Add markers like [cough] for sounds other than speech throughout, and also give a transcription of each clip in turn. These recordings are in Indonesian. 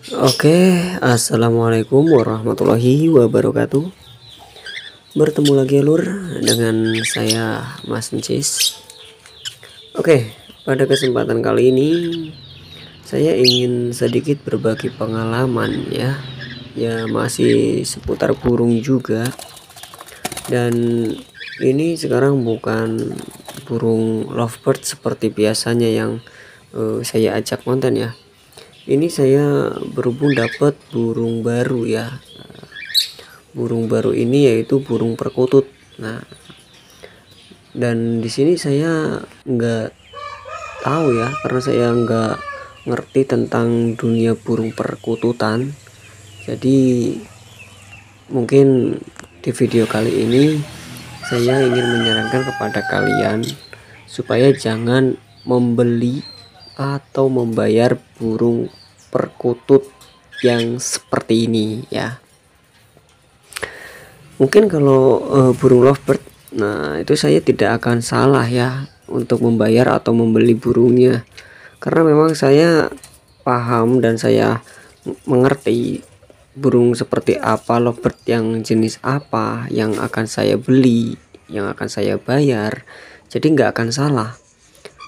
Oke, assalamualaikum warahmatullahi wabarakatuh. Bertemu lagi lur dengan saya Mas Ncis. Oke, pada kesempatan kali ini saya ingin sedikit berbagi pengalaman ya. Ya masih seputar burung juga. Dan ini sekarang bukan burung lovebird seperti biasanya yang uh, saya ajak konten ya ini saya berhubung dapat burung baru ya. Burung baru ini yaitu burung perkutut. Nah dan di sini saya nggak tahu ya karena saya nggak ngerti tentang dunia burung perkututan. Jadi mungkin di video kali ini saya ingin menyarankan kepada kalian supaya jangan membeli atau membayar burung perkutut yang seperti ini ya. Mungkin kalau uh, burung lovebird nah itu saya tidak akan salah ya untuk membayar atau membeli burungnya. Karena memang saya paham dan saya mengerti burung seperti apa lovebird yang jenis apa yang akan saya beli yang akan saya bayar. Jadi nggak akan salah.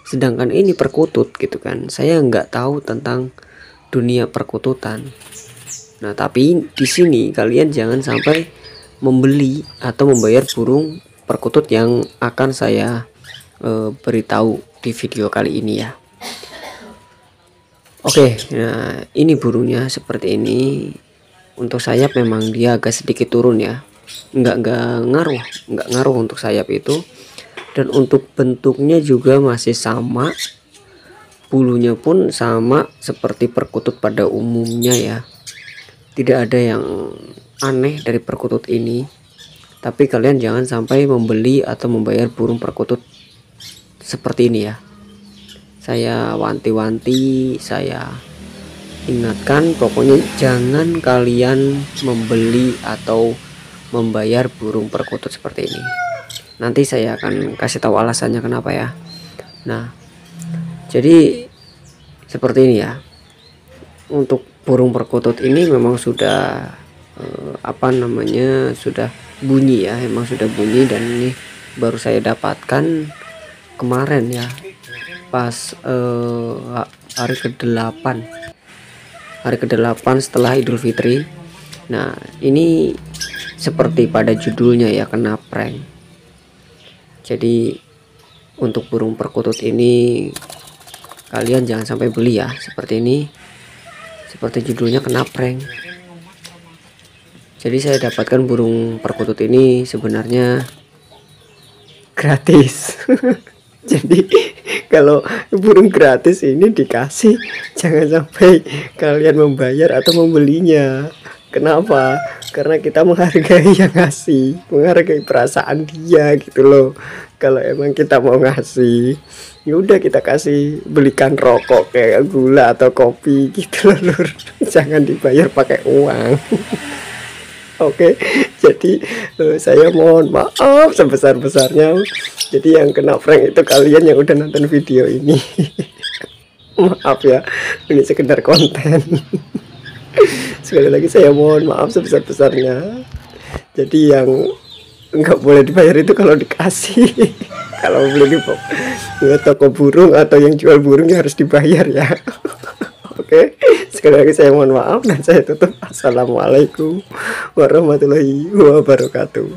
Sedangkan ini perkutut gitu kan. Saya nggak tahu tentang dunia perkututan. Nah, tapi di sini kalian jangan sampai membeli atau membayar burung perkutut yang akan saya e, beritahu di video kali ini ya. Oke, nah ini burungnya seperti ini. Untuk sayap memang dia agak sedikit turun ya. Enggak enggak ngaruh, enggak ngaruh untuk sayap itu. Dan untuk bentuknya juga masih sama bulunya pun sama seperti perkutut pada umumnya ya. Tidak ada yang aneh dari perkutut ini. Tapi kalian jangan sampai membeli atau membayar burung perkutut seperti ini ya. Saya wanti-wanti saya ingatkan pokoknya jangan kalian membeli atau membayar burung perkutut seperti ini. Nanti saya akan kasih tahu alasannya kenapa ya. Nah jadi seperti ini ya. Untuk burung perkutut ini memang sudah eh, apa namanya sudah bunyi ya emang sudah bunyi dan ini baru saya dapatkan kemarin ya pas eh, hari ke-8 hari ke-8 setelah Idul Fitri. Nah ini seperti pada judulnya ya kena prank. Jadi untuk burung perkutut ini kalian jangan sampai beli ya seperti ini. Seperti judulnya kena prank. Jadi saya dapatkan burung perkutut ini sebenarnya gratis. [laughs] Jadi kalau burung gratis ini dikasih jangan sampai kalian membayar atau membelinya kenapa karena kita menghargai [laughs] yang ngasih menghargai perasaan dia gitu loh kalau emang kita mau ngasih ya udah kita kasih belikan rokok kayak gula atau kopi gitu loh lur [laughs] jangan dibayar pakai uang [laughs] Oke, jadi uh, saya mohon maaf sebesar-besarnya. Jadi yang kena prank itu kalian yang udah nonton video ini. maaf ya, ini sekedar konten. Sekali lagi saya mohon maaf sebesar-besarnya. Jadi yang nggak boleh dibayar itu kalau dikasih. [laughs] Kalau beli di toko burung atau yang jual burung ya harus dibayar ya. [laughs] Oke sekali lagi saya mohon maaf dan saya tutup. Assalamualaikum warahmatullahi wabarakatuh